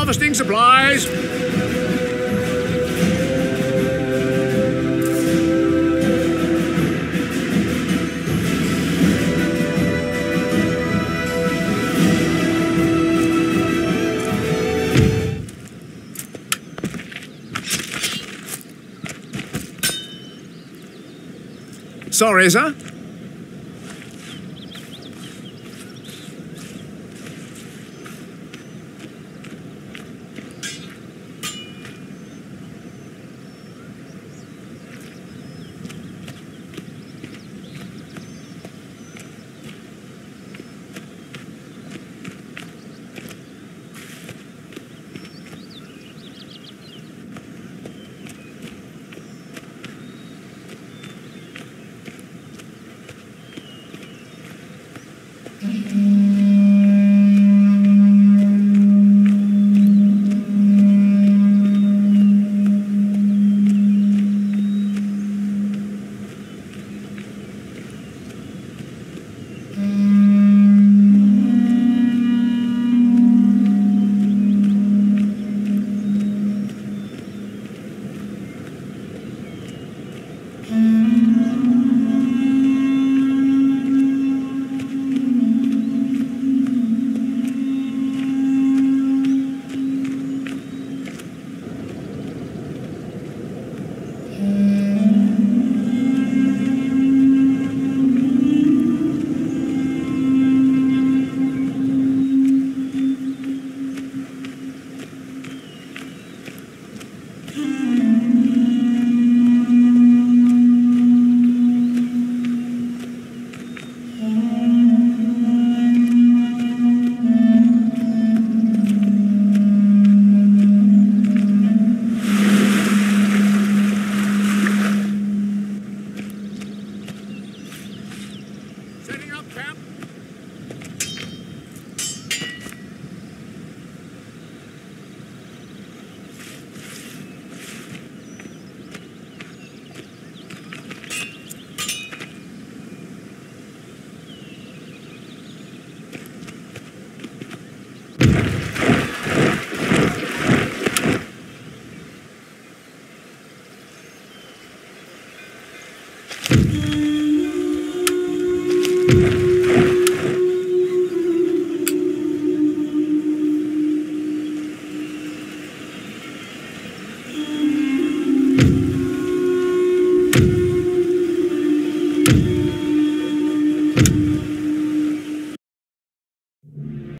Harvesting supplies. Sorry, sir. Mm. Setting up camp.